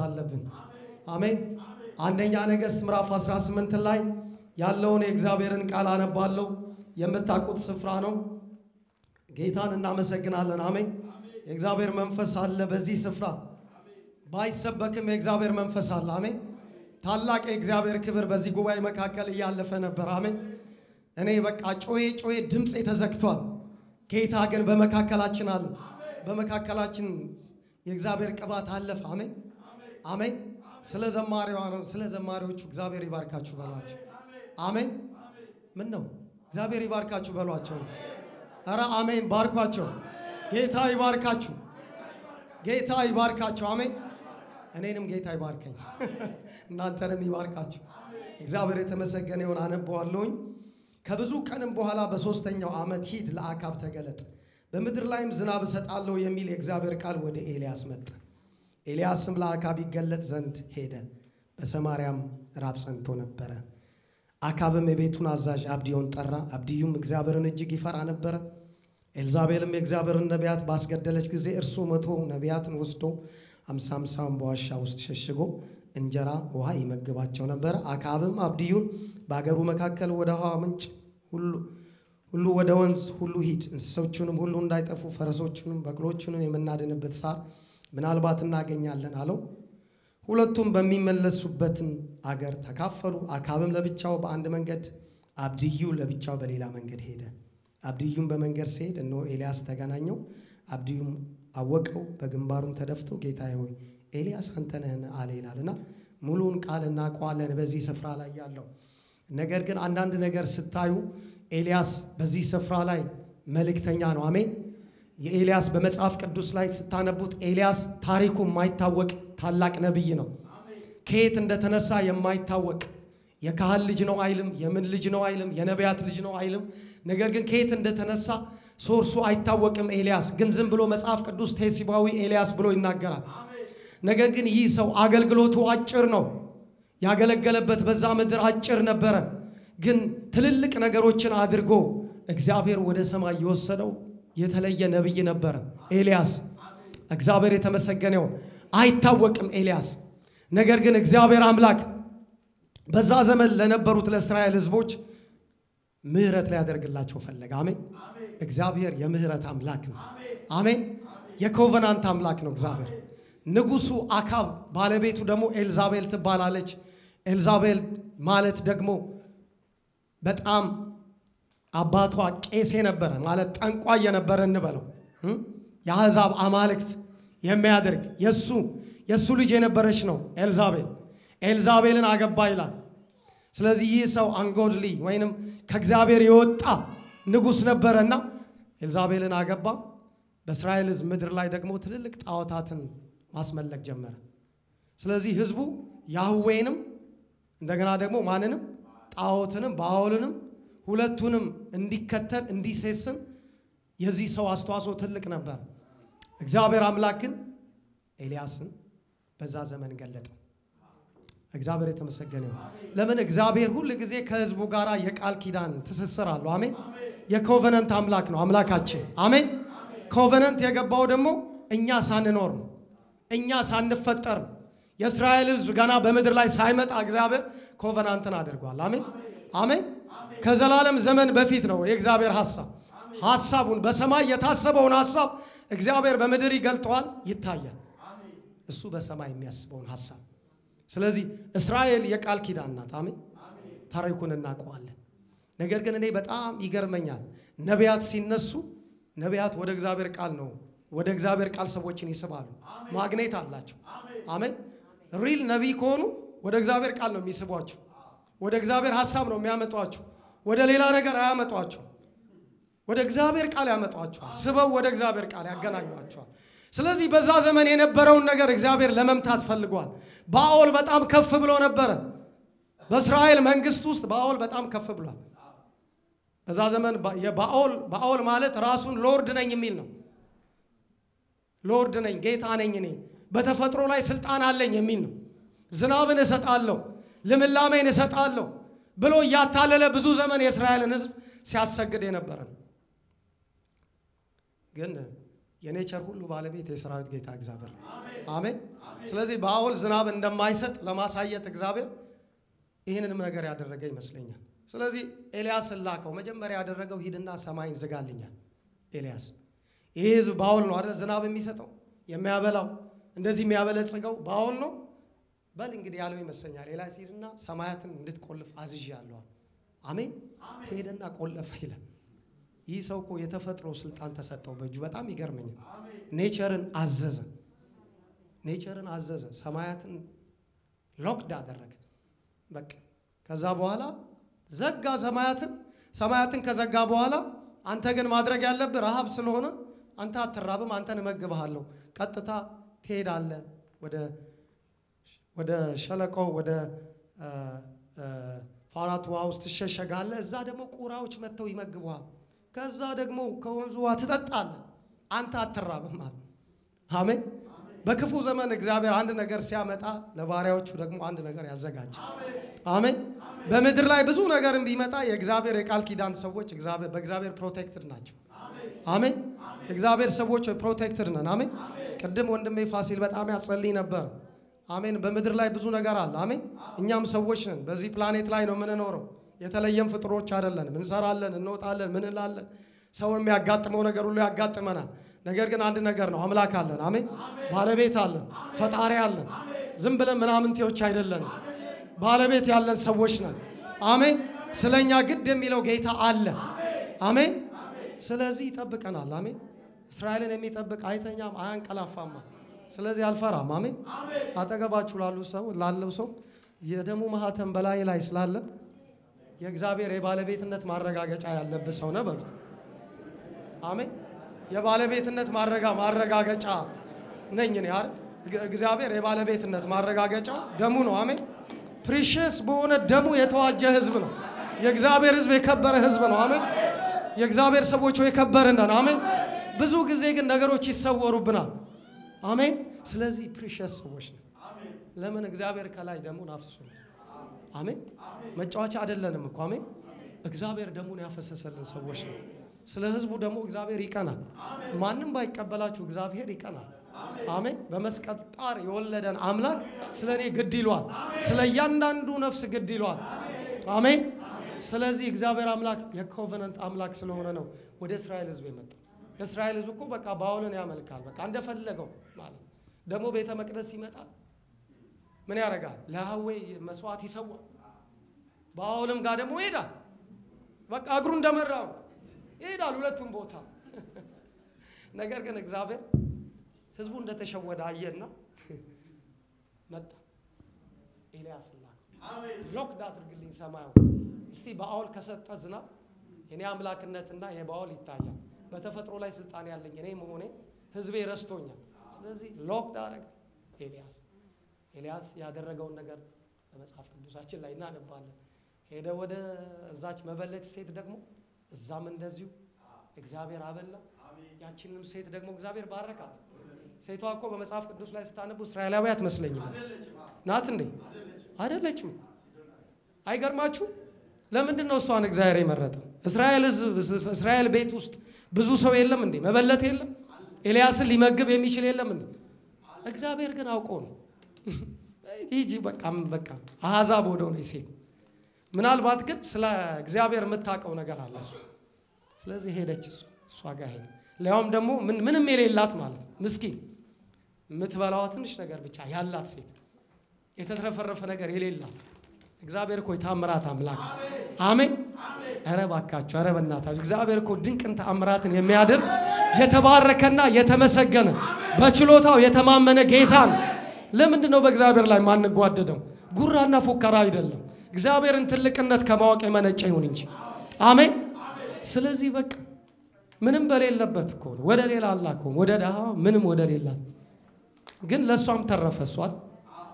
አለብን። አሜን። አንደኛ ነገሥት ምዕራፍ 18 ላይ ያለውን የእግዚአብሔርን ቃል አነባለሁ። የምታውቁት ስፍራ ነው። ጌታን እናመሰግናለን። አሜን። የእግዚአብሔር መንፈስ አለ በዚህ ስፍራ። ባይሰበክም የእግዚአብሔር መንፈስ አለ። አሜን። ታላቅ የእግዚአብሔር ክብር በዚህ ጉባኤ መካከል እያለፈ ነበር። አሜን። እኔ በቃ ጮዬ ጮዬ ድምፄ ተዘግቷል። ጌታ ግን በመካከላችን አለ። በመካከላችን የእግዚአብሔር ቅባት አለፈ። አሜን አሜን። ስለ ዘማሪዋ ስለ ዘማሪዎቹ እግዚአብሔር ይባርካችሁ በሏቸው። አሜን። ምን ነው እግዚአብሔር ይባርካችሁ በሏቸው። ኧረ አሜን ባርኳቸው። ጌታ ይባርካችሁ። ጌታ ይባርካችሁ። አሜን። እኔንም ጌታ ይባርከኝ፣ እናንተንም ይባርካችሁ። እግዚአብሔር የተመሰገነ ይሁን። አነበዋለሁኝ። ከብዙ ቀንም በኋላ በሦስተኛው ዓመት ሂድ ለአካብ ተገለጥ፣ በምድር ላይም ዝናብ እሰጣለሁ የሚል የእግዚአብሔር ቃል ወደ ኤልያስ መጣ። ኤልያስም ለአካብ ይገለጥ ዘንድ ሄደ፣ በሰማርያም ራብ ጸንቶ ነበረ። አካብም የቤቱን አዛዥ አብድዮን ጠራ። አብድዩም እግዚአብሔርን እጅግ ይፈራ ነበረ። ኤልዛቤልም የእግዚአብሔርን ነቢያት ባስገደለች ጊዜ እርሱ መቶ ነቢያትን ወስዶ አምሳ አምሳውን በዋሻ ውስጥ ሸሽጎ እንጀራ ውሃ ይመግባቸው ነበረ። አክዓብም አብድዩን በአገሩ መካከል ወደ ውሃ ምንጭ ሁሉ ወደ ወንዝ ሁሉ ሂድ፣ እንስሶቹንም ሁሉ እንዳይጠፉ ፈረሶቹንም በቅሎቹንም የምናድንበት ሳር ምናልባት እናገኛለን አለው። ሁለቱም በሚመለሱበትን አገር ተካፈሉ። አክዓብም ለብቻው በአንድ መንገድ፣ አብድዩ ለብቻው በሌላ መንገድ ሄደ። አብድዩም በመንገድ ሲሄድ እነሆ ኤልያስ ተገናኘው። አብድዩም አወቀው፣ በግንባሩም ተደፍቶ ጌታዬ ሆይ ኤልያስ አንተ ነህን አለ ይላልና ሙሉውን ቃል እናውቀዋለን በዚህ ስፍራ ላይ ያለው ነገር ግን አንዳንድ ነገር ስታዩ ኤልያስ በዚህ ስፍራ ላይ መልእክተኛ ነው። አሜን። የኤልያስ በመጽሐፍ ቅዱስ ላይ ስታነቡት ኤልያስ ታሪኩ የማይታወቅ ታላቅ ነቢይ ነው። ከየት እንደተነሳ የማይታወቅ የካህን ልጅ ነው አይልም፣ የምን ልጅ ነው አይልም፣ የነቢያት ልጅ ነው አይልም። ነገር ግን ከየት እንደተነሳ ሶርሱ አይታወቅም። ኤልያስ ግን ዝም ብሎ መጽሐፍ ቅዱስ ቴሲባዊ ኤልያስ ብሎ ይናገራል። ነገር ግን ይህ ሰው አገልግሎቱ አጭር ነው። ያገለገለበት በዛ ምድር አጭር ነበረ። ግን ትልልቅ ነገሮችን አድርጎ እግዚአብሔር ወደ ሰማይ የወሰደው የተለየ ነቢይ ነበረ ኤልያስ። እግዚአብሔር የተመሰገነው አይታወቅም ኤልያስ። ነገር ግን እግዚአብሔር አምላክ በዛ ዘመን ለነበሩት ለእስራኤል ሕዝቦች ምሕረት ሊያደርግላቸው ፈለገ። አሜን። እግዚአብሔር የምሕረት አምላክ ነው። አሜን። የኮቨናንት አምላክ ነው እግዚአብሔር። ንጉሱ አካብ ባለቤቱ ደግሞ ኤልዛቤል ትባላለች። ኤልዛቤል ማለት ደግሞ በጣም አባቷ ቄስ የነበረ ማለት ጠንቋይ የነበረ እንበለው የአሕዛብ አማልክት የሚያደርግ የሱ የእሱ ልጅ የነበረች ነው ኤልዛቤል። ኤልዛቤልን አገባ ይላል። ስለዚህ ይህ ሰው አንጎድሊ ወይንም ከእግዚአብሔር የወጣ ንጉሥ ነበረና ኤልዛቤልን አገባ። በእስራኤል ሕዝብ ምድር ላይ ደግሞ ትልልቅ ጣዖታትን ማስመለክ ጀመረ። ስለዚህ ህዝቡ ያህዌንም እንደገና ደግሞ ማንንም ጣዖትንም ባኦልንም ሁለቱንም እንዲከተል እንዲሴስም የዚህ ሰው አስተዋጽኦ ትልቅ ነበር። እግዚአብሔር አምላክ ግን ኤልያስን በዛ ዘመን ገለጠ። እግዚአብሔር የተመሰገነ ለምን እግዚአብሔር ሁል ጊዜ ከህዝቡ ጋር የቃል ኪዳን ትስስር አለው። አሜን። የኮቨነንት አምላክ ነው አምላካችን። አሜን። ኮቨነንት የገባው ደግሞ እኛ ሳንኖር ነው እኛ ሳንፈጠር የእስራኤል ህዝብ ገና በምድር ላይ ሳይመጣ እግዚአብሔር ኮቨናንትን አድርጓል። አሜን አሜን። ከዘላለም ዘመን በፊት ነው የእግዚአብሔር ሐሳብ ሐሳቡን በሰማይ የታሰበውን ሐሳብ እግዚአብሔር በምድር ይገልጠዋል፣ ይታያል። እሱ በሰማይ የሚያስበውን ሐሳብ። ስለዚህ እስራኤል የቃል ኪዳን ናት። አሜን። ታሪኩን እናውቀዋለን። ነገር ግን እኔ በጣም ይገርመኛል። ነቢያት ሲነሱ ነቢያት ወደ እግዚአብሔር ቃል ነው ወደ እግዚአብሔር ቃል ሰዎችን ይስባሉ። ማግኔት አላቸው። አሜን። ሪል ነቢይ ከሆኑ ወደ እግዚአብሔር ቃል ነው የሚስቧችሁ። ወደ እግዚአብሔር ሐሳብ ነው የሚያመጧችሁ። ወደ ሌላ ነገር አያመጧችሁ። ወደ እግዚአብሔር ቃል ያመጧችኋል። ስበው ወደ እግዚአብሔር ቃል ያገናኟቸዋል። ስለዚህ በዛ ዘመን የነበረውን ነገር እግዚአብሔር ለመምታት ፈልጓል። ባኦል በጣም ከፍ ብሎ ነበረ። በእስራኤል መንግስት ውስጥ ባኦል በጣም ከፍ ብሏል። በዛ ዘመን የባኦል ባኦል ማለት ራሱን lord ነኝ የሚል ነው። lord ነኝ፣ ጌታ ነኝ፣ እኔ በተፈጥሮ ላይ ስልጣን አለኝ የሚል ነው። ዝናብን እሰጣለሁ፣ ልምላሜን እሰጣለሁ ብሎ እያታለለ ብዙ ዘመን የእስራኤልን ሕዝብ ሲያሰግድ የነበረ ነው። ግን የኔቸር ሁሉ ባለቤት የሰራዊት ጌታ እግዚአብሔር አሜን። ስለዚህ በአሁል ዝናብ እንደማይሰጥ ለማሳየት እግዚአብሔር ይህንንም ነገር ያደረገ ይመስለኛል። ስለዚህ ኤልያስን ላከው። መጀመሪያ ያደረገው ሂድና ሰማይን ዝጋልኛል። ኤልያስ ይህ ህዝብ በአሁል ነው አይደል ዝናብ የሚሰጠው የሚያበላው እንደዚህ የሚያበለጽገው በአሁል ነው። በል እንግዲህ ያለው ይመስለኛል። ኤልያስ ሂድና ሰማያትን እንድትቆልፍ አዝዥ ያለዋል። አሜን። ሄደና ቆለፈ ይላል። ይህ ሰው እኮ የተፈጥሮ ስልጣን ተሰጠው በእጁ። በጣም ይገርመኛል። nature ን አዘዘ፣ nature ን አዘዘ፣ ሰማያትን locked አደረገ። በቃ ከዛ በኋላ ዘጋ ሰማያትን። ሰማያትን ከዘጋ በኋላ አንተ ግን ማድረግ ያለብህ ረሃብ ስለሆነ አንተ አትራብም፣ አንተን እመግብሃለሁ። ቀጥታ ትሄዳለህ ወደ ወደ ሸለቆ ወደ ኮራት ውሃ ውስጥ ትሸሸጋለህ። እዛ ደግሞ ቁራዎች መጥተው ይመግቡሃል። ከዛ ደግሞ ከወንዙ ውሃ ትጠጣለህ። አንተ አትራብም ማለት አሜን። በክፉ ዘመን እግዚአብሔር አንድ ነገር ሲያመጣ ለባሪያዎቹ ደግሞ አንድ ነገር ያዘጋጃል። አሜን። በምድር ላይ ብዙ ነገርም ቢመጣ የእግዚአብሔር የቃል ኪዳን ሰዎች በእግዚአብሔር protected ናቸው። አሜን። እግዚአብሔር ሰዎች protected ነን። አሜን። ቅድም ወንድሜ ፋሲል በጣም ያጸልይ ነበር። አሜን። በምድር ላይ ብዙ ነገር አለ። አሜን። እኛም ሰዎች ነን። በዚህ ፕላኔት ላይ ነው የምንኖረው። የተለየም ፍጡሮች አይደለንም። እንሰራለን፣ እንወጣለን፣ ምን እንላለን። ሰውን የሚያጋጥመው ነገር ሁሉ ያጋጥመናል። ነገር ግን አንድ ነገር ነው፣ አምላክ አለን። አሜን። ባለቤት አለን፣ ፈጣሪ አለን። ዝም ብለን ምናምንቴዎች አይደለንም። ባለቤት ያለን ሰዎች ነን። አሜን። ስለኛ ግድ የሚለው ጌታ አለ። አሜን። ስለዚህ ይጠብቀናል። አሜን። እስራኤልን የሚጠብቅ አይተኛም፣ አያንቀላፋማ። ስለዚህ አልፈራም። አሜን። አጠገባችሁ ላሉ ሰው ላለው ሰው የደሙ ማህተም በላይ ላይ ስላለ የእግዚአብሔር የባለቤትነት ማረጋገጫ ያለብህ ሰው ነህ በሉት። አሜን። የባለቤትነት ማረጋ ማረጋገጫ ነኝ እኔ አይደል? እግዚአብሔር የባለቤትነት ማረጋገጫ ደሙ ነው። አሜን። ፕሪሽስ በሆነ ደሙ የተዋጀ ህዝብ ነው። የእግዚአብሔር ህዝብ የከበረ ህዝብ ነው። አሜን። የእግዚአብሔር ሰዎች የከበርን ነን። አሜን። ብዙ ጊዜ ግን ነገሮች ይሰወሩብናል። አሜን። ስለዚህ ፕሪሽስ ሰዎች ነው። ለምን እግዚአብሔር ከላይ ደሙን አፍስሶ አሜን። መጫወቻ አይደለንም እኮ አሜን። እግዚአብሔር ደሙን ያፈሰሰልን ሰዎች ነው። ስለ ህዝቡ ደግሞ እግዚአብሔር ይቀናል። ማንም ባይቀበላችሁ እግዚአብሔር ይቀናል። አሜን። በመስቀል ጣር የወለደን አምላክ ስለ እኔ ግድ ይሏል። ስለ እያንዳንዱ ነፍስ ግድ ይሏል። አሜን። ስለዚህ እግዚአብሔር አምላክ የኮቨነንት አምላክ ስለሆነ ነው ወደ እስራኤል ህዝብ የመጣ። የእስራኤል ህዝብ እኮ በቃ ባውልን ያመልካል። በቃ እንደፈለገው ማለት ደግሞ ቤተ መቅደስ ይመጣል። ምን ያደርጋል? ለያህዌ መስዋዕት ይሰዋል። በአውልም ጋር ደግሞ ይሄዳል። በቃ እግሩ እንደመራው ይሄዳል ሁለቱም ቦታ። ነገር ግን እግዚአብሔር ህዝቡ እንደተሸወደ አየና መጣ። ኤልያስ ላከ። locked አድርግልኝ ሰማዩ። እስቲ ባኦል ከሰጠ ዝናብ የኔ አምላክነትና የባኦል ይታያል። በተፈጥሮ ላይ ስልጣን ያለኝ እኔ መሆኔ ህዝቤ ረስቶኛል። ስለዚህ locked አደረገ ኤልያስ። ኤልያስ ያደረገውን ነገር በመጽሐፍ ቅዱሳችን ላይ እናነባለን። ሄደ ወደ እዛች መበለት ሴት ደግሞ እዛም እንደዚሁ እግዚአብሔር አበላ። ያችንም ሴት ደግሞ እግዚአብሔር ባረካት። ሴቷ እኮ በመጽሐፍ ቅዱስ ላይ ስታነቡ እስራኤላዊ አትመስለኝም። ናት እንዴ? አይደለችም። አይገርማችሁ? ለምንድን ነው እሷን እግዚአብሔር የመረጠው? እስራኤል ህዝብ እስራኤል ቤት ውስጥ ብዙ ሰው የለም እንዴ? መበለት የለም? ኤልያስን ሊመግብ የሚችል የለም? እግዚአብሔር ግን አውቆ ነው ሂጂ በቃ በቃ አሕዛብ ወደ ሆነ ሴት ምናልባት ግን ስለ እግዚአብሔር የምታውቀው ነገር አለ እሱ። ስለዚህ ሄደች እሷ ጋር ሄደ። ሊያውም ደግሞ ምንም የሌላት ማለት ነው ምስኪን የምትበላዋ ትንሽ ነገር ብቻ ያላት ሴት የተትረፈረፈ ነገር የሌላት እግዚአብሔር እኮ የታምራት አምላክ አሜን። ኧረ እባካችሁ ኧረ በእናታችሁ እግዚአብሔር እኮ ድንቅን ተአምራትን የሚያደርግ የተባረከና የተመሰገነ በችሎታው የተማመነ ጌታ ነው። ለምንድን ነው በእግዚአብሔር ላይ ማንጓደደው? ጉራና ፉከራ አይደለም። እግዚአብሔርን ትልቅነት ከማወቅ የመነጨ ይሁን እንጂ አሜን። ስለዚህ በቃ ምንም በሌለበት እኮ ወደ ሌላ አላክ ወደ ድሃ ምንም ወደ ሌላት ግን ለእሷም ተረፈ። እሷን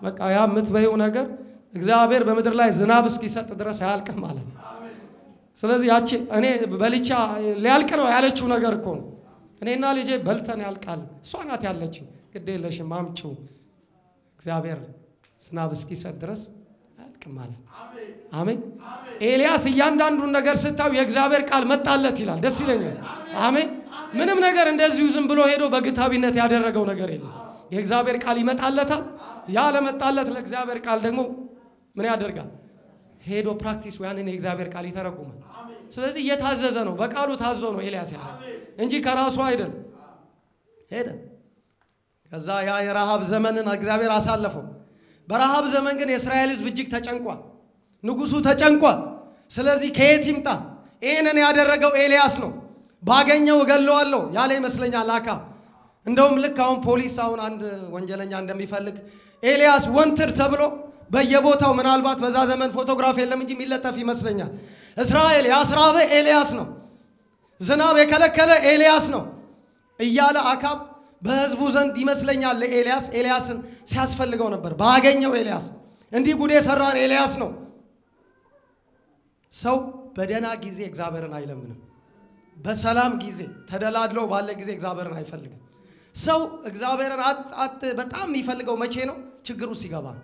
በቃ ያ የምትበይው ነገር እግዚአብሔር በምድር ላይ ዝናብ እስኪሰጥ ድረስ አያልቅም ማለት ነው። ስለዚህ ያቺ እኔ በልቻ ሊያልቅ ነው ያለችው ነገር እኮ ነው። እኔና ልጄ በልተን ያልቃል። እሷ ናት ያለችው። ግድ የለሽም አምጪው እግዚአብሔር ዝናብ እስኪሰጥ ድረስ አያልቅም ማለት አሜን። ኤልያስ እያንዳንዱን ነገር ስታዩ የእግዚአብሔር ቃል መጣለት ይላል። ደስ ይለኛል። አሜን። ምንም ነገር እንደዚሁ ዝም ብሎ ሄዶ በግብታዊነት ያደረገው ነገር የለም። የእግዚአብሔር ቃል ይመጣለታል። ያ ለመጣለት ለእግዚአብሔር ቃል ደግሞ ምን ያደርጋል? ሄዶ practice ያንን የእግዚአብሔር ቃል ይተረጉማል። ስለዚህ እየታዘዘ ነው፣ በቃሉ ታዞ ነው ኤልያስ ያለ እንጂ ከራሱ አይደለም። ሄደ። ከዛ ያ የረሃብ ዘመንን እግዚአብሔር አሳለፈው። በረሃብ ዘመን ግን የእስራኤል ሕዝብ እጅግ ተጨንቋል። ንጉሱ ተጨንቋል። ስለዚህ ከየት ይምጣ? ይህንን ያደረገው ኤልያስ ነው። ባገኘው እገለዋለሁ ያለ ይመስለኛል አካብ። እንደውም ልክ አሁን ፖሊስ አሁን አንድ ወንጀለኛ እንደሚፈልግ ኤልያስ ወንትድ ተብሎ በየቦታው ምናልባት በዛ ዘመን ፎቶግራፍ የለም እንጂ የሚለጠፍ ይመስለኛል። እስራኤል ያስራበ ኤልያስ ነው፣ ዝናብ የከለከለ ኤልያስ ነው እያለ አካብ በህዝቡ ዘንድ ይመስለኛል ለኤልያስ ኤልያስን ሲያስፈልገው ነበር። ባገኘው ኤልያስ እንዲህ ጉድ የሰራን ኤልያስ ነው። ሰው በደህና ጊዜ እግዚአብሔርን አይለምንም። በሰላም ጊዜ ተደላድሎ ባለ ጊዜ እግዚአብሔርን አይፈልግም። ሰው እግዚአብሔርን በጣም የሚፈልገው መቼ ነው? ችግሩ ሲገባ ነው።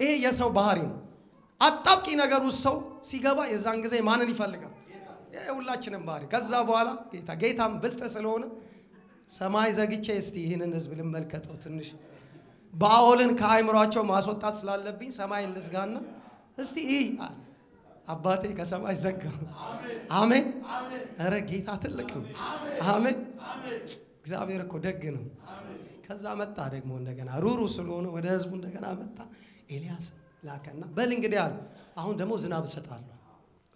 ይሄ የሰው ባህሪ ነው። አጣብቂ ነገር ውስጥ ሰው ሲገባ የዛን ጊዜ ማንን ይፈልጋል? የሁላችንም ባህሪ። ከዛ በኋላ ጌታ ጌታም ብልጥ ስለሆነ ሰማይ ዘግቼ እስቲ ይህንን ህዝብ ልመልከተው ትንሽ ባኦልን ከአይምሯቸው ማስወጣት ስላለብኝ ሰማይን ልዝጋና እስቲ ይህ አባቴ ከሰማይ ዘጋ። አሜን። ኧረ ጌታ ትልቅ ነው። አሜን። እግዚአብሔር እኮ ደግ ነው። ከዛ መጣ ደግሞ እንደገና ሩሩ ስለሆነ ወደ ህዝቡ እንደገና መጣ። ኤልያስ ላከና በል እንግዲህ አለ አሁን ደግሞ ዝናብ እሰጣለሁ።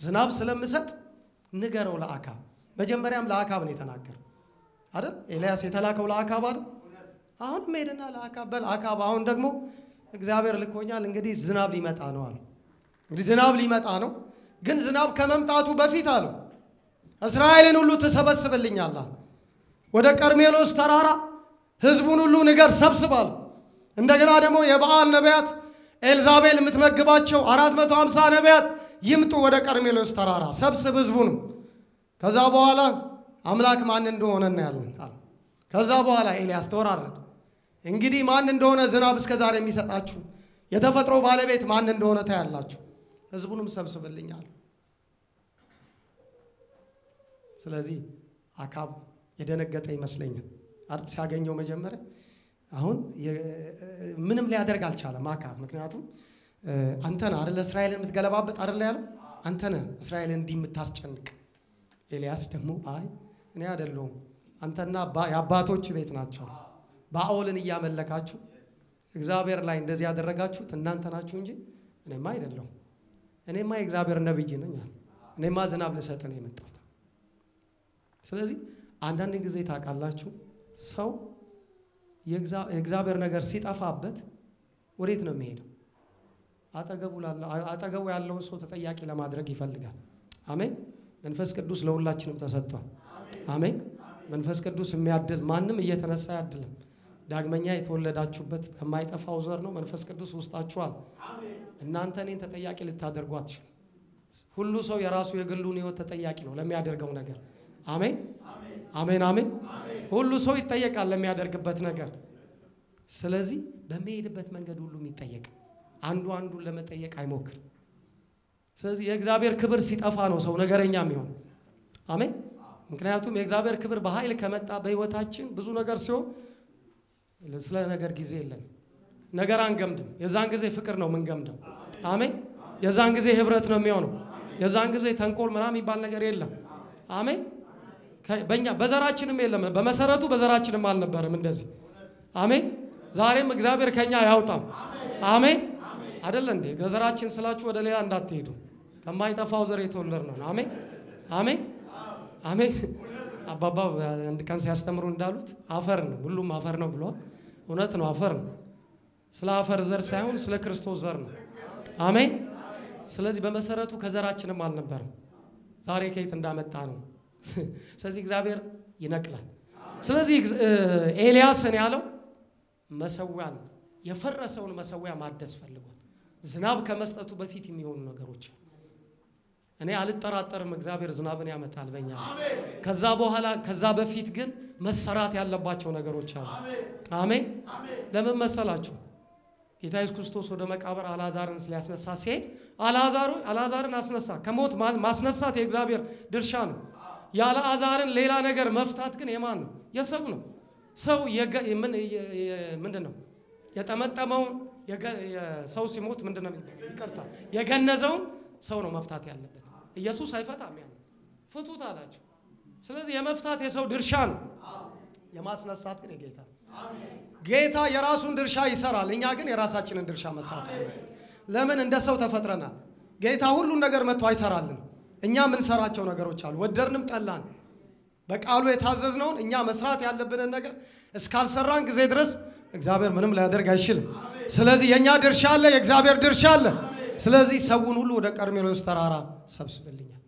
ዝናብ ስለምሰጥ ንገረው ለአካብ። መጀመሪያም ለአካብ ነው የተናገረው አይደል? ኤልያስ የተላከው ለአካብ አይደል? አሁንም ሄድና ለአካብ በል አካብ፣ አሁን ደግሞ እግዚአብሔር ልኮኛል፣ እንግዲህ ዝናብ ሊመጣ ነው አለ። እንግዲህ ዝናብ ሊመጣ ነው፣ ግን ዝናብ ከመምጣቱ በፊት አለው እስራኤልን ሁሉ ትሰበስብልኛል አለ። ወደ ቀርሜሎስ ተራራ ህዝቡን ሁሉ ንገር ሰብስባል። እንደገና ደግሞ የበዓል ነቢያት ኤልዛቤል የምትመግባቸው 450 ነቢያት ይምጡ ወደ ቀርሜሎስ ተራራ ሰብስብ ህዝቡንም። ከዛ በኋላ አምላክ ማን እንደሆነ እናያለን ከዛ በኋላ ኤልያስ ተወራረደ። እንግዲህ ማን እንደሆነ ዝናብ እስከ ዛሬ የሚሰጣችሁ የተፈጥሮ ባለቤት ማን እንደሆነ ታያላችሁ። ህዝቡንም ሰብስብልኛል። ስለዚህ አካብ የደነገጠ ይመስለኛል? ሲያገኘው መጀመሪያ አሁን ምንም ሊያደርግ አልቻለም አካብ። ምክንያቱም አንተ ነህ አይደል እስራኤልን የምትገለባበጥ አይደል ያለው አንተ ነህ እስራኤልን እንዲህ የምታስጨንቅ። ኤልያስ ደግሞ አይ እኔ አይደለሁም አንተና የአባቶች ቤት ናቸው ባኦልን እያመለካችሁ እግዚአብሔር ላይ እንደዚህ ያደረጋችሁት እናንተ ናችሁ እንጂ እኔማ አይደለሁም። እኔማ የእግዚአብሔር ነብይ ነኝ እኔማ ዝናብ ልሰጥ ነው የመጣሁት። ስለዚህ አንዳንድ ጊዜ ታውቃላችሁ ሰው የእግዚአብሔር ነገር ሲጠፋበት ወዴት ነው የሚሄደው? አጠገቡ ያለውን ሰው ተጠያቂ ለማድረግ ይፈልጋል። አሜን። መንፈስ ቅዱስ ለሁላችንም ተሰጥቷል። አሜን። መንፈስ ቅዱስ የሚያድል ማንም እየተነሳ አያድልም። ዳግመኛ የተወለዳችሁበት ከማይጠፋው ዘር ነው። መንፈስ ቅዱስ ውስጣችኋል። እናንተ እኔን ተጠያቂ ልታደርጉ አትችሉ። ሁሉ ሰው የራሱ የግሉን ሕይወት ተጠያቂ ነው ለሚያደርገው ነገር። አሜን አሜን አሜን። ሁሉ ሰው ይጠየቃል ለሚያደርግበት ነገር። ስለዚህ በሚሄድበት መንገድ ሁሉም ይጠየቅ። አንዱ አንዱን ለመጠየቅ አይሞክር። ስለዚህ የእግዚአብሔር ክብር ሲጠፋ ነው ሰው ነገረኛ የሚሆን። አሜን። ምክንያቱም የእግዚአብሔር ክብር በኃይል ከመጣ በሕይወታችን ብዙ ነገር ሲሆን ስለ ነገር ጊዜ የለን። ነገር አንገምድም። የዛን ጊዜ ፍቅር ነው የምንገምደው። አሜን። የዛን ጊዜ ህብረት ነው የሚሆነው። የዛን ጊዜ ተንኮል ምናምን የሚባል ነገር የለም። አሜን። በእኛ በዘራችንም የለም። በመሰረቱ በዘራችንም አልነበረም እንደዚህ። አሜን። ዛሬም እግዚአብሔር ከኛ ያውጣም። አሜን። አይደለ እንዴ? በዘራችን ስላችሁ ወደ ሌላ እንዳትሄዱ። ከማይጠፋው ዘር የተወለድ ነው። አሜን አሜን አሜን። አባባ አንድ ቀን ሲያስተምሩ እንዳሉት አፈር ነው፣ ሁሉም አፈር ነው ብለዋል። እውነት ነው፣ አፈር ነው። ስለ አፈር ዘር ሳይሆን ስለ ክርስቶስ ዘር ነው። አሜን። ስለዚህ በመሰረቱ ከዘራችንም አልነበረም። ዛሬ ከየት እንዳመጣ ነው። ስለዚህ እግዚአብሔር ይነቅላል። ስለዚህ ኤልያስን ያለው መሰዊያን የፈረሰውን መሰዊያ ማደስ ፈልጓል። ዝናብ ከመስጠቱ በፊት የሚሆኑ ነገሮች እኔ አልጠራጠርም፣ እግዚአብሔር ዝናብን ያመጣል በእኛ ከዛ በኋላ ከዛ በፊት ግን መሰራት ያለባቸው ነገሮች አሉ። አሜን። ለምን መሰላችሁ? ጌታ ኢየሱስ ክርስቶስ ወደ መቃብር አልዓዛርን ሊያስነሳ ሲሄድ አልዓዛርን አስነሳ። ከሞት ማስነሳት የእግዚአብሔር ድርሻ ነው። ያለ አዛርን ሌላ ነገር መፍታት ግን የማን ነው? የሰው ነው። ሰው ምንድን ነው የጠመጠመውን ሰው ሲሞት ምንድን ነው ይቅርታ የገነዘውን ሰው ነው መፍታት ያለበት። ኢየሱስ አይፈታም። ያ ፍቱት አላቸው። ስለዚህ የመፍታት የሰው ድርሻ ነው፣ የማስነሳት ግን የጌታ ጌታ የራሱን ድርሻ ይሰራል። እኛ ግን የራሳችንን ድርሻ መስራት ለምን እንደ ሰው ተፈጥረናል። ጌታ ሁሉን ነገር መጥቶ አይሰራልን። እኛ የምንሰራቸው ነገሮች አሉ። ወደድንም ጠላን በቃሉ የታዘዝነውን እኛ መስራት ያለብንን ነገር እስካልሰራን ጊዜ ድረስ እግዚአብሔር ምንም ሊያደርግ አይችልም። ስለዚህ የእኛ ድርሻ አለ፣ የእግዚአብሔር ድርሻ አለ። ስለዚህ ሰውን ሁሉ ወደ ቀርሜሎስ ተራራ ሰብስብልኛል።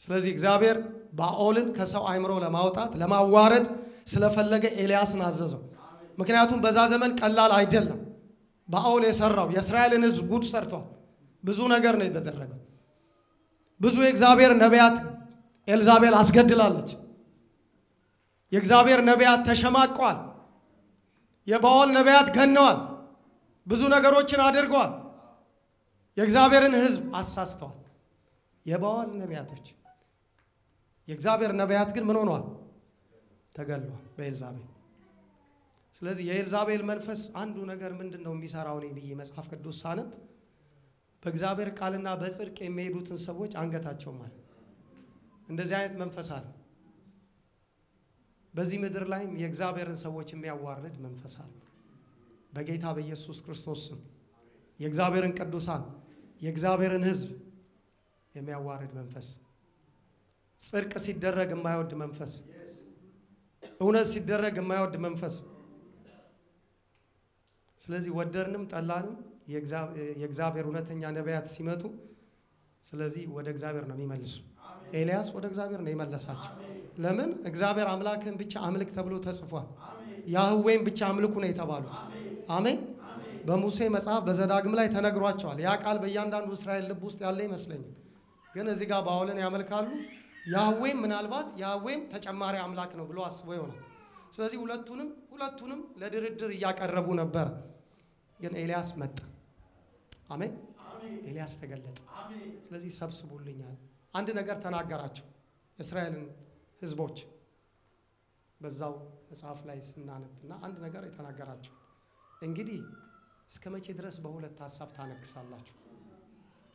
ስለዚህ እግዚአብሔር ባኦልን ከሰው አእምሮ ለማውጣት ለማዋረድ ስለፈለገ ኤልያስን አዘዘው። ምክንያቱም በዛ ዘመን ቀላል አይደለም። ባኦል የሰራው የእስራኤልን ሕዝብ ጉድ ሰርቷል። ብዙ ነገር ነው የተደረገው። ብዙ የእግዚአብሔር ነቢያት ኤልዛቤል አስገድላለች። የእግዚአብሔር ነቢያት ተሸማቀዋል። የባኦል ነቢያት ገነዋል። ብዙ ነገሮችን አድርገዋል። የእግዚአብሔርን ሕዝብ አሳስተዋል። የባኦል ነቢያቶች የእግዚአብሔር ነቢያት ግን ምን ሆነዋል? ተገለዋል በኤልዛቤል። ስለዚህ የኤልዛቤል መንፈስ አንዱ ነገር ምንድን ነው የሚሰራው? እኔ ብዬ መጽሐፍ ቅዱስ ሳነብ በእግዚአብሔር ቃልና በጽድቅ የሚሄዱትን ሰዎች አንገታቸው ማለት እንደዚህ አይነት መንፈስ አለ። በዚህ ምድር ላይም የእግዚአብሔርን ሰዎች የሚያዋርድ መንፈስ አለ። በጌታ በኢየሱስ ክርስቶስ ስም የእግዚአብሔርን ቅዱሳን የእግዚአብሔርን ሕዝብ የሚያዋርድ መንፈስ፣ ጽድቅ ሲደረግ የማይወድ መንፈስ፣ እውነት ሲደረግ የማይወድ መንፈስ። ስለዚህ ወደድንም ጠላንም የእግዚአብሔር እውነተኛ ነቢያት ሲመጡ ስለዚህ ወደ እግዚአብሔር ነው የሚመልሱ። ኤልያስ ወደ እግዚአብሔር ነው የመለሳቸው። ለምን? እግዚአብሔር አምላክን ብቻ አምልክ ተብሎ ተጽፏል። ያህዌን ብቻ አምልኩ ነው የተባሉት። አሜን። በሙሴ መጽሐፍ በዘዳግም ላይ ተነግሯቸዋል። ያ ቃል በእያንዳንዱ እስራኤል ልብ ውስጥ ያለ ይመስለኛል። ግን እዚህ ጋር ባኦልን ያመልካሉ። ያህዌም ምናልባት ያህዌም ተጨማሪ አምላክ ነው ብሎ አስቦ ይሆናል። ስለዚህ ሁለቱንም ሁለቱንም ለድርድር እያቀረቡ ነበር። ግን ኤልያስ መጣ። አሜን። ኤልያስ ተገለጠ። ስለዚህ ሰብስቡልኛል። አንድ ነገር ተናገራቸው የእስራኤልን ሕዝቦች በዛው መጽሐፍ ላይ ስናነብና አንድ ነገር የተናገራቸው እንግዲህ እስከ መቼ ድረስ በሁለት ሀሳብ ታነግሳላችሁ?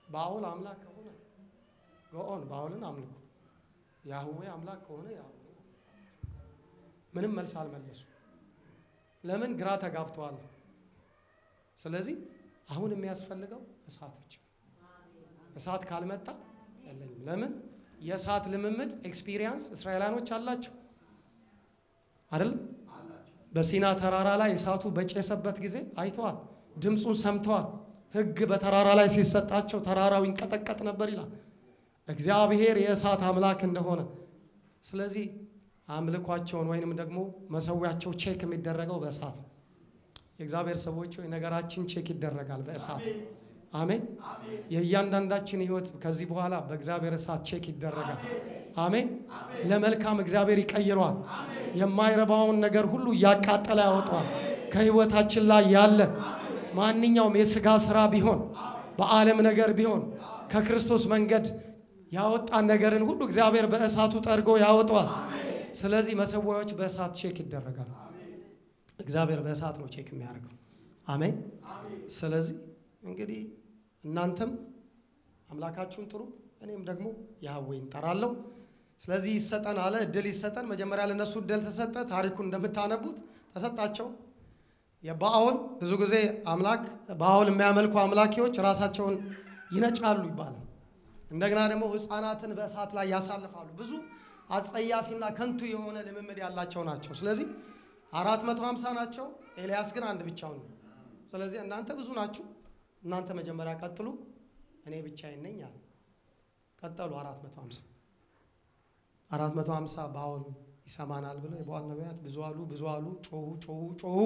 ባኦል አምላክ ከሆነ go on ባኦልን አምልኩ፣ ያህዌ አምላክ ከሆነ ያህዌ ምንም መልስ አልመለሱ። ለምን? ግራ ተጋብተዋል። ስለዚህ አሁን የሚያስፈልገው እሳት ብቻ። እሳት ካልመጣ የለኝም። ለምን? የእሳት ልምምድ experience እስራኤላኖች አላቸው አይደለም? በሲና ተራራ ላይ እሳቱ በጨሰበት ጊዜ አይተዋል፣ ድምፁን ሰምተዋል። ሕግ በተራራ ላይ ሲሰጣቸው ተራራው ይንቀጠቀጥ ነበር ይላል እግዚአብሔር የእሳት አምላክ እንደሆነ። ስለዚህ አምልኳቸውን ወይንም ደግሞ መሰዊያቸው check የሚደረገው በእሳት ነው። የእግዚአብሔር ሰዎች ወይ ነገራችን check ይደረጋል በእሳት አሜን። የእያንዳንዳችን ህይወት ከዚህ በኋላ በእግዚአብሔር እሳት check ይደረጋል። አሜን። ለመልካም እግዚአብሔር ይቀይረዋል። የማይረባውን ነገር ሁሉ እያቃጠለ ያወጣዋል። ከህይወታችን ላይ ያለ ማንኛውም የስጋ ስራ ቢሆን በዓለም ነገር ቢሆን ከክርስቶስ መንገድ ያወጣን ነገርን ሁሉ እግዚአብሔር በእሳቱ ጠርጎ ያወጣዋል። ስለዚህ መሰዊያዎች በእሳት check ይደረጋል። እግዚአብሔር በእሳት ነው check የሚያደርገው። አሜን። ስለዚህ እንግዲህ እናንተም አምላካችሁን ጥሩ፣ እኔም ደግሞ ያህዌን ጠራለሁ። ስለዚህ ይሰጠን አለ፣ እድል ይሰጠን። መጀመሪያ ለነሱ እድል ተሰጠ። ታሪኩን እንደምታነቡት ተሰጣቸው። የባኦል ብዙ ጊዜ አምላክ ባኦል የሚያመልኩ አምላኪዎች ራሳቸውን ይነጫሉ ይባላል። እንደገና ደግሞ ሕፃናትን በእሳት ላይ ያሳልፋሉ። ብዙ አጸያፊና ከንቱ የሆነ ልምምድ ያላቸው ናቸው። ስለዚህ አራት መቶ ሀምሳ ናቸው። ኤልያስ ግን አንድ ብቻውን ነው። ስለዚህ እናንተ ብዙ ናችሁ። እናንተ መጀመሪያ ቀጥሉ፣ እኔ ብቻዬን ነኝ አለ። ቀጠሉ። አራት መቶ ሀምሳ አራት መቶ ሀምሳ ባኦል ይሰማናል ብለው የባኦል ነቢያት ብዙ አሉ፣ ብዙ አሉ፣ ጮሁ፣ ጮሁ፣ ጮሁ፣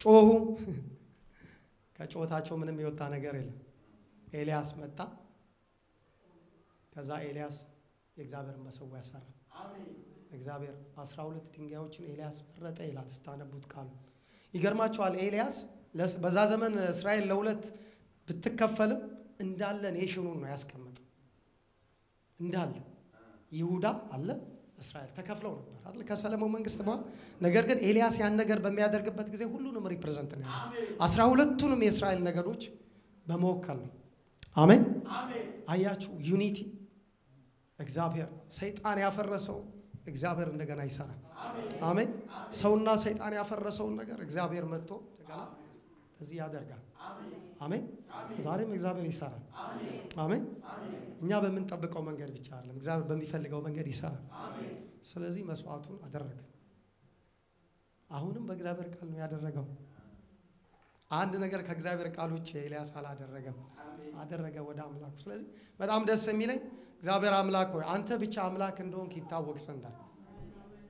ጮሁ። ከጮታቸው ምንም የወጣ ነገር የለም። ኤልያስ መጣ። ከዛ ኤልያስ የእግዚአብሔር መሰዊያ ሰራ። እግዚአብሔር አስራ ሁለት ድንጋዮችን ኤልያስ መረጠ ይላል ስታነቡት ቃሉ። ይገርማቸዋል። ኤልያስ በዛ ዘመን እስራኤል ለሁለት ብትከፈልም እንዳለ nation ኑን ነው ያስቀመጠው። እንዳለ ይሁዳ አለ፣ እስራኤል ተከፍለው ነበር አይደል ከሰለሞን መንግስት በኋላ። ነገር ግን ኤልያስ ያን ነገር በሚያደርግበት ጊዜ ሁሉንም represent ነው ያለው። አስራ ሁለቱንም የእስራኤል ነገዶች በመወከል ነው። አሜን። አያችሁ unity እግዚአብሔር ሰይጣን ያፈረሰው እግዚአብሔር እንደገና ይሰራል። አሜን። ሰውና ሰይጣን ያፈረሰውን ነገር እግዚአብሔር መጥቶ እንደገና እዚህ ያደርጋል። አሜን። ዛሬም እግዚአብሔር ይሰራል። አሜን። እኛ በምንጠብቀው መንገድ ብቻ አይደለም፣ እግዚአብሔር በሚፈልገው መንገድ ይሰራል። ስለዚህ መስዋዕቱን አደረገ። አሁንም በእግዚአብሔር ቃል ነው ያደረገው። አንድ ነገር ከእግዚአብሔር ቃል ውጭ ኤልያስ አላደረገም፣ አደረገ ወደ አምላኩ። ስለዚህ በጣም ደስ የሚለኝ እግዚአብሔር አምላክ ሆይ አንተ ብቻ አምላክ እንደሆንክ ይታወቅ ዘንድ አለ።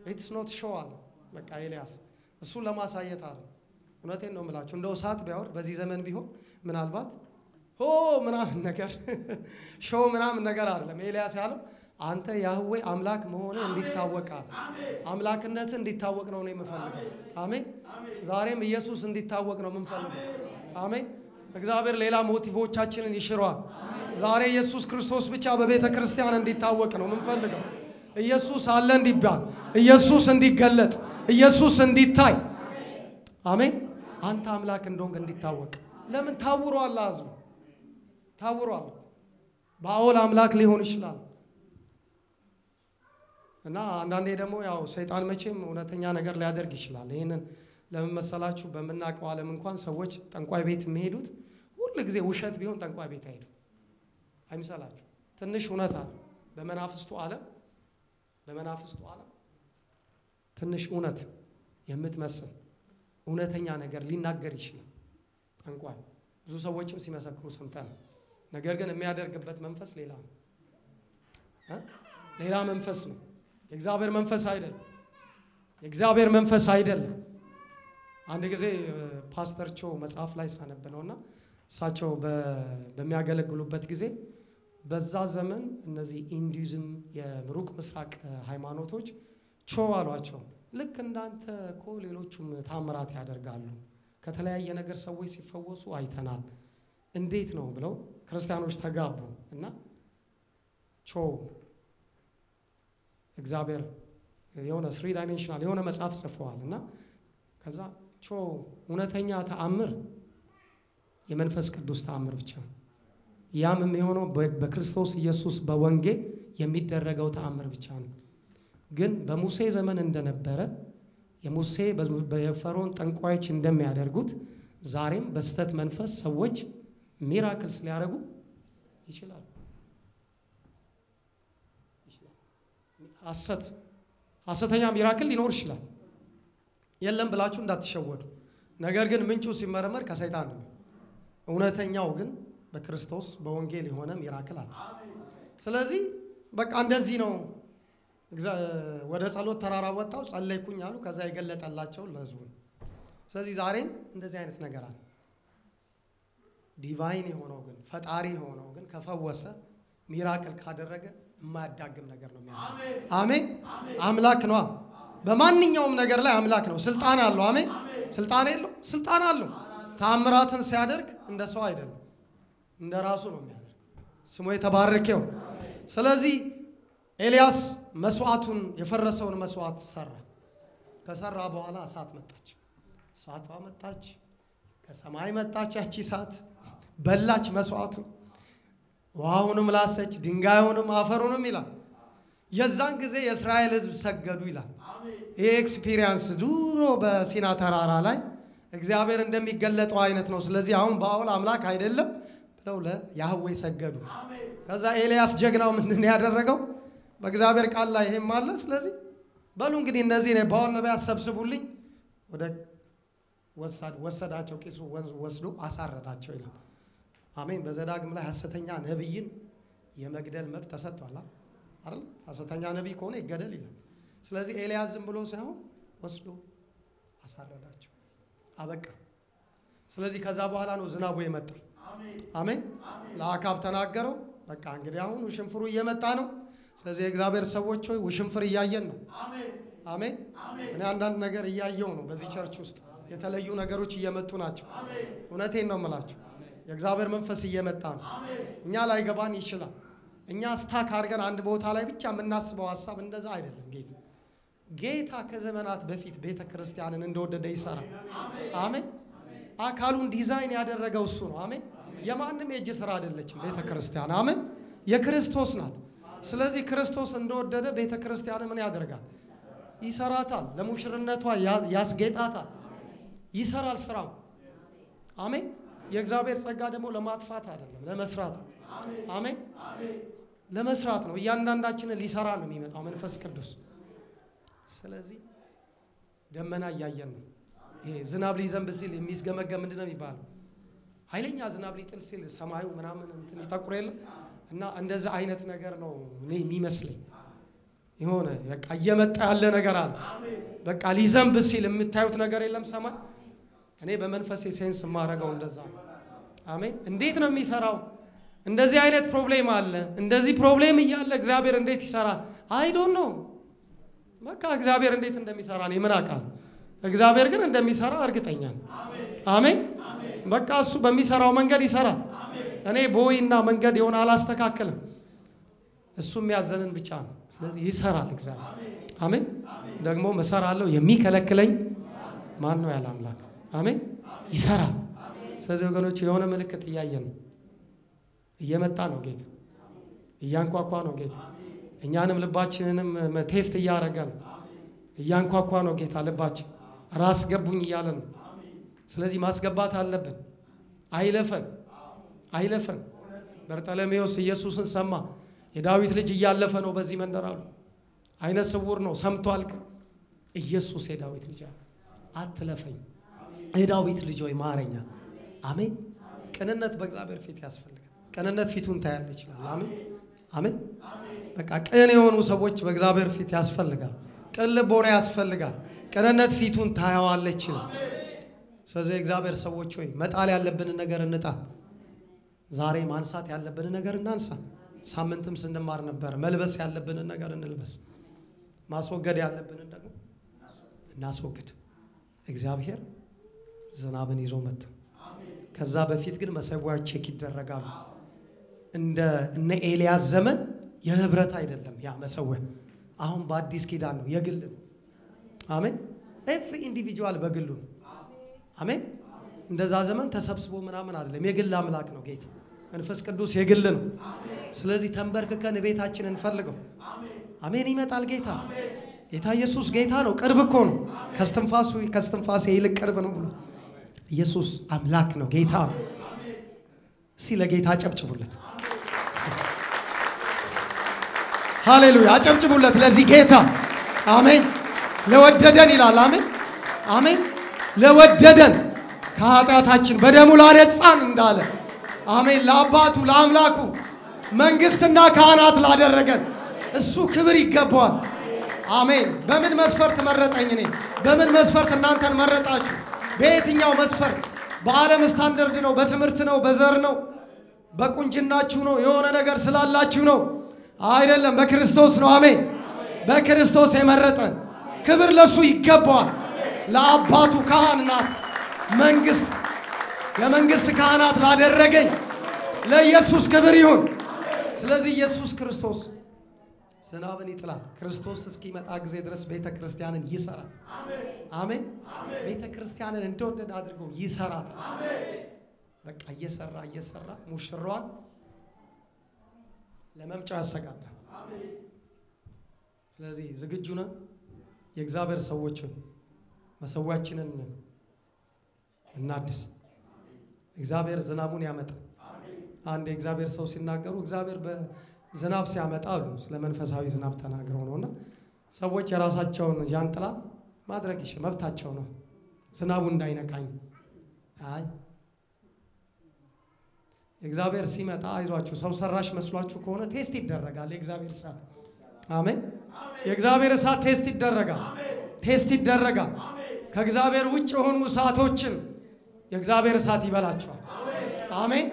It's not show አለ በቃ ኤልያስ እሱን ለማሳየት አለ። እውነቴን ነው የምላችሁ እንደው እሳት ቢያወርድ በዚህ ዘመን ቢሆን ምናልባት ሆ ምናምን ነገር show ምናምን ነገር አይደለም። ኤልያስ ያለው አንተ ያህዌ አምላክ መሆነ እንዲታወቃል አምላክነት እንዲታወቅ ነው የምፈልገው። አሜን። ዛሬም ኢየሱስ እንዲታወቅ ነው የምንፈልገው። አሜን። እግዚአብሔር ሌላ ሞቲቮቻችንን ይሽረዋል። ዛሬ ኢየሱስ ክርስቶስ ብቻ በቤተ ክርስቲያን እንዲታወቅ ነው የምንፈልገው። ኢየሱስ አለ እንዲባል፣ ኢየሱስ እንዲገለጥ፣ ኢየሱስ እንዲታይ። አሜን። አንተ አምላክ እንደሆንክ እንዲታወቅ። ለምን ታውሯል? ህዝቡ ታውሯል። በአዎል አምላክ ሊሆን ይችላል። እና አንዳንዴ ደግሞ ያው ሰይጣን መቼም እውነተኛ ነገር ሊያደርግ ይችላል። ይህንን ለምን መሰላችሁ? በምናውቀው ዓለም እንኳን ሰዎች ጠንቋይ ቤት የሚሄዱት ሁል ጊዜ ውሸት ቢሆን ጠንቋይ ቤት አይሄዱ አይምሰላችሁ። ትንሽ እውነት አለ በመናፍስቱ ዓለም በመናፍስቱ ዓለም ትንሽ እውነት የምትመስል እውነተኛ ነገር ሊናገር ይችላል ጠንቋይ። ብዙ ሰዎችም ሲመሰክሩ ሰምተናል። ነገር ግን የሚያደርግበት መንፈስ ሌላ ነው ሌላ መንፈስ ነው። የእግዚአብሔር መንፈስ አይደለም። የእግዚአብሔር መንፈስ አይደለም። አንድ ጊዜ ፓስተር ቾ መጽሐፍ ላይ ሳነብ ነውና እሳቸው በሚያገለግሉበት ጊዜ በዛ ዘመን እነዚህ ኢንዲዝም የሩቅ ምስራቅ ሃይማኖቶች ቾ አሏቸው። ልክ እንዳንተ እኮ ሌሎቹም ታምራት ያደርጋሉ፣ ከተለያየ ነገር ሰዎች ሲፈወሱ አይተናል። እንዴት ነው ብለው ክርስቲያኖች ተጋቡ እና ቾ እግዚአብሔር የሆነ three dimensional የሆነ መጽሐፍ ጽፈዋል እና ከዛ ቾ እውነተኛ ተአምር የመንፈስ ቅዱስ ተአምር ብቻ ያም የሚሆነው በክርስቶስ ኢየሱስ በወንጌል የሚደረገው ተአምር ብቻ ነው። ግን በሙሴ ዘመን እንደነበረ የሙሴ የፈርዖን ጠንቋዮች እንደሚያደርጉት ዛሬም በስህተት መንፈስ ሰዎች miracles ሊያደርጉ ይችላሉ። ሐሰት ሐሰተኛ miracle ሊኖር ይችላል። የለም ብላችሁ እንዳትሸወዱ። ነገር ግን ምንጩ ሲመረመር ከሰይጣን ነው። እውነተኛው ግን በክርስቶስ በወንጌል የሆነ miracle አለ። ስለዚህ በቃ እንደዚህ ነው። ወደ ጸሎት ተራራ ወጣው ጸለይኩኝ አሉ። ከዛ የገለጠላቸው ለህዝቡ። ስለዚህ ዛሬም እንደዚህ አይነት ነገር አለ። divine የሆነው ግን ፈጣሪ የሆነው ግን ከፈወሰ miracle ካደረገ የማያዳግም ነገር ነው አሜን። አምላክ ነዋ። በማንኛውም ነገር ላይ አምላክ ነው። ስልጣን አለው። አሜን። ስልጣን የለው? ስልጣን አለው። ታምራትን ሲያደርግ እንደ ሰው አይደለም፣ እንደ ራሱ ነው የሚያደርግ። ስሙ የተባረከው። ስለዚህ ኤልያስ መስዋዕቱን የፈረሰውን መስዋዕት ሰራ። ከሰራ በኋላ እሳት መጣች። እሳቷ መጣች፣ ከሰማይ መጣች። ያቺ እሳት በላች መስዋዕቱን ውሃውንም ላሰች፣ ድንጋዩንም አፈሩንም ይላል። የዛን ጊዜ የእስራኤል ሕዝብ ሰገዱ ይላል። ይሄ experience ድሮ በሲና ተራራ ላይ እግዚአብሔር እንደሚገለጠው አይነት ነው። ስለዚህ አሁን በአሁን አምላክ አይደለም ብለው ለያህዌ ሰገዱ። ከዛ ኤልያስ ጀግናው ምንድን ያደረገው በእግዚአብሔር ቃል ላይ ይሄም አለ። ስለዚህ በሉ እንግዲህ እነዚህ በአሁን ነቢያት ሰብስቡልኝ፣ ወደ ወሰዳቸው፣ ቂሱ ወስዶ አሳረዳቸው ይላል። አሜን። በዘዳግም ላይ ሐሰተኛ ነቢይን የመግደል መብት ተሰጥቷል አይደል? ሐሰተኛ ነቢይ ከሆነ ይገደል ይላል። ስለዚህ ኤልያስ ዝም ብሎ ሳይሆን ወስዶ አሳረዳቸው፣ አበቃ። ስለዚህ ከዛ በኋላ ነው ዝናቡ የመጣ። አሜን። ለአካብ ተናገረው፣ በቃ እንግዲህ አሁን ውሽንፍሩ እየመጣ ነው። ስለዚህ የእግዚአብሔር ሰዎች ሆይ ውሽንፍር እያየን ነው። አሜን። እኔ አንዳንድ ነገር እያየው ነው። በዚህ church ውስጥ የተለዩ ነገሮች እየመጡ ናቸው። እውነቴን ነው የምላቸው። የእግዚአብሔር መንፈስ እየመጣ ነው። እኛ ላይ ገባን ይችላል። እኛ stuck አድርገን አንድ ቦታ ላይ ብቻ የምናስበው ሀሳብ እንደዛ አይደለም። ጌታ ጌታ ከዘመናት በፊት ቤተ ክርስቲያንን እንደወደደ ይሰራል። አሜን። አካሉን ዲዛይን ያደረገው እሱ ነው። አሜን። የማንም የእጅ ስራ አይደለችም ቤተ ክርስቲያን። አሜን። የክርስቶስ ናት። ስለዚህ ክርስቶስ እንደወደደ ቤተ ክርስቲያን ምን ያደርጋል? ይሰራታል። ለሙሽርነቷ ያስጌጣታል። ይሰራል ስራው። አሜን። የእግዚአብሔር ጸጋ ደግሞ ለማጥፋት አይደለም፣ ለመስራት ነው። አሜን። ለመስራት ነው። እያንዳንዳችንን ሊሰራ ነው የሚመጣው መንፈስ ቅዱስ። ስለዚህ ደመና እያየን ነው። ይሄ ዝናብ ሊዘንብ ሲል የሚስገመገም ምንድን ነው የሚባለው? ኃይለኛ ዝናብ ሊጥል ሲል ሰማዩ ምናምን እንትን ይጠቁር የለ እና እንደዛ አይነት ነገር ነው እኔ የሚመስለኝ። የሆነ በቃ እየመጣ ያለ ነገር አለ። በቃ ሊዘንብ ሲል የምታዩት ነገር የለም ሰማይ። እኔ በመንፈሴ sense የማደርገው እንደዛ ነው። አሜን። እንዴት ነው የሚሰራው? እንደዚህ አይነት problem አለ። እንደዚህ problem እያለ እግዚአብሔር እንዴት ይሰራል? I don't know በቃ እግዚአብሔር እንዴት እንደሚሰራ እኔ ምን አውቃለሁ? እግዚአብሔር ግን እንደሚሰራ እርግጠኛ አሜን። በቃ እሱ በሚሰራው መንገድ ይሰራል። እኔ ቦይና መንገድ የሆነ አላስተካክልም። እሱ የሚያዘንን ብቻ ነው። ስለዚህ ይሰራል እግዚአብሔር። አሜን። ደግሞ እሰራለሁ የሚከለክለኝ ማን ነው? ያለ አምላክ። አሜን። ይሰራል። ስለዚህ ወገኖች የሆነ ምልክት እያየን ነው። እየመጣ ነው ጌታ፣ እያንኳኳ ነው ጌታ። እኛንም ልባችንንም ቴስት እያደረገ ነው። እያንኳኳ ነው ጌታ ልባችን ራስ ገቡኝ እያለ ነው። ስለዚህ ማስገባት አለብን። አይለፈን አይለፈን። በርጠለሜዎስ ኢየሱስን ሰማ። የዳዊት ልጅ እያለፈ ነው በዚህ መንደር አሉ። አይነ ስውር ነው ሰምቷል። ግን ኢየሱስ የዳዊት ልጅ አለ። አትለፈኝ የዳዊት ልጅ ሆይ ማረኛ። አሜን። ቅንነት በእግዚአብሔር ፊት ያስፈልጋል። ቅንነት ፊቱን ታያለ ይችላል። አሜን አሜን። በቃ ቅን የሆኑ ሰዎች በእግዚአብሔር ፊት ያስፈልጋል። ቅን ልቦና ያስፈልጋል። ቅንነት ፊቱን ታያዋለች ይላል። ስለዚህ የእግዚአብሔር ሰዎች ሆይ መጣል ያለብንን ነገር እንጣል። ዛሬ ማንሳት ያለብንን ነገር እናንሳ። ሳምንትም ስንማር ነበር። መልበስ ያለብንን ነገር እንልበስ። ማስወገድ ያለብንን ደግሞ እናስወግድ። እግዚአብሔር ዝናብን ይዞ መጥቶ ከዛ በፊት ግን መሰዊያዎች check ይደረጋሉ። እንደ እነ ኤልያስ ዘመን የህብረት አይደለም ያ መሰዊያ። አሁን በአዲስ ኪዳን ነው፣ የግል ነው። አሜን። every individual በግሉ ነው። አሜን። እንደዛ ዘመን ተሰብስቦ ምናምን አይደለም፣ የግል አምላክ ነው ጌታ መንፈስ ቅዱስ የግል ነው። ስለዚህ ተንበርክከን ቤታችን እንፈልገው። አሜን። ይመጣል ጌታ ጌታ ኢየሱስ ጌታ ነው። ቅርብ እኮ ነው። ከስትንፋሱ ከስትንፋሴ ይልቅ ቅርብ ነው ብሎ ኢየሱስ አምላክ ነው፣ ጌታ ነው። እስቲ ለጌታ አጨብጭቡለት። ሃሌሉያ! አጨብጭቡለት ለዚህ ጌታ። አሜን። ለወደደን ይላል። አሜን አሜን። ለወደደን ከኃጢአታችን በደሙ ላነጻን እንዳለ አሜን። ለአባቱ ለአምላኩ መንግስትና ካህናት ላደረገን እሱ ክብር ይገባዋል። አሜን። በምን መስፈርት መረጠኝ? እኔ በምን መስፈርት እናንተን መረጣችሁ? በየትኛው መስፈርት? በዓለም ስታንደርድ ነው? በትምህርት ነው? በዘር ነው? በቁንጅናችሁ ነው? የሆነ ነገር ስላላችሁ ነው? አይደለም። በክርስቶስ ነው። አሜን። በክርስቶስ የመረጠን ክብር ለሱ ይገባዋል። ለአባቱ ካህናት መንግስት የመንግስት ካህናት ላደረገኝ ለኢየሱስ ክብር ይሁን። ስለዚህ ኢየሱስ ክርስቶስ ዝናብን ይጥላል። ክርስቶስ እስኪመጣ ጊዜ ድረስ ቤተ ክርስቲያንን ይሰራል። አሜን። ቤተ ክርስቲያንን እንደወደድ አድርገው ይሰራታል። በቃ እየሰራ እየሰራ ሙሽሯን ለመምጫው ያሰጋዳል። ስለዚህ ዝግጁ ነን። የእግዚአብሔር ሰዎችን መሰዊያችንን እናድስ። እግዚአብሔር ዝናቡን ያመጣል። አንድ የእግዚአብሔር ሰው ሲናገሩ እግዚአብሔር በዝናብ ሲያመጣ አሉ ስለ መንፈሳዊ ዝናብ ተናግረው ነው እና ሰዎች የራሳቸውን ዣንጥላ ማድረግ ይሽ መብታቸው ነው። ዝናቡ እንዳይነካኝ። አይ እግዚአብሔር ሲመጣ አይዟችሁ፣ ሰው ሰራሽ መስሏችሁ ከሆነ ቴስት ይደረጋል። የእግዚአብሔር እሳት አሜን። የእግዚአብሔር እሳት test ይደረጋል፣ test ይደረጋል። ከእግዚአብሔር ውጭ የሆኑ እሳቶችን የእግዚአብሔር እሳት ይበላቸዋል። አሜን፣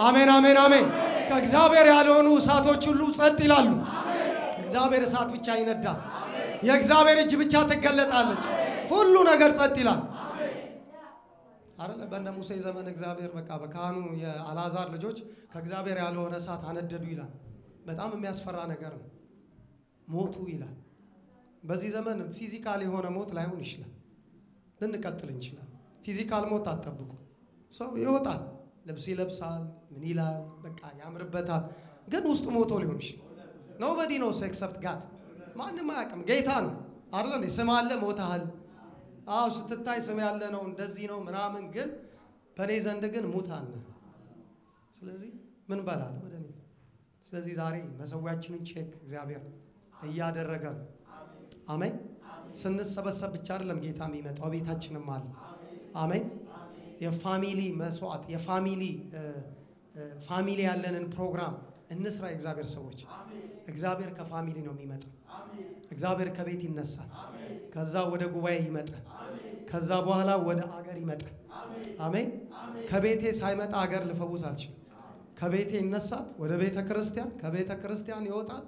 አሜን፣ አሜን፣ አሜን። ከእግዚአብሔር ያልሆኑ እሳቶች ሁሉ ጸጥ ይላሉ። እግዚአብሔር እሳት ብቻ ይነዳል። የእግዚአብሔር እጅ ብቻ ትገለጣለች። ሁሉ ነገር ጸጥ ይላል። አይደለ? በእነ ሙሴ ዘመን እግዚአብሔር በቃ በካህኑ የአልዓዛር ልጆች ከእግዚአብሔር ያልሆነ እሳት አነደዱ ይላል። በጣም የሚያስፈራ ነገር ነው። ሞቱ ይላል። በዚህ ዘመን physical የሆነ ሞት ላይሆን ይችላል። ልንቀጥል እንችላል። physical ሞት አትጠብቁ። ሰው ይወጣል፣ ልብስ ይለብሳል፣ ምን ይላል፣ በቃ ያምርበታል። ግን ውስጡ ሞቶ ሊሆን ይችላል። Nobody know except God። ማንም አያውቅም። ጌታ ነው አይደል? ስም አለ፣ ሞተሃል። አዎ ስትታይ ስም ያለ ነው እንደዚህ ነው ምናምን፣ ግን በእኔ ዘንድ ግን ሙታን ነህ። ስለዚህ ምን በላል ወደ ስለዚህ ዛሬ መሰዊያችንን check እግዚአብሔር እያደረገ ነው። አሜን። ስንሰበሰብ ብቻ አይደለም ጌታ የሚመጣው ቤታችንም አለ። አሜን። የ family መስዋዕት የ family family ያለንን ፕሮግራም እንስራ። የእግዚአብሔር ሰዎች እግዚአብሔር ከ family ነው የሚመጣው። እግዚአብሔር ከቤት ይነሳል። ከዛ ወደ ጉባኤ ይመጣል። ከዛ በኋላ ወደ አገር ይመጣል። አሜን። ከቤቴ ሳይመጣ አገር ልፈውስ አልችልም። ከቤቴ ይነሳል፣ ወደ ቤተ ክርስቲያን፣ ከቤተ ክርስቲያን ይወጣል፣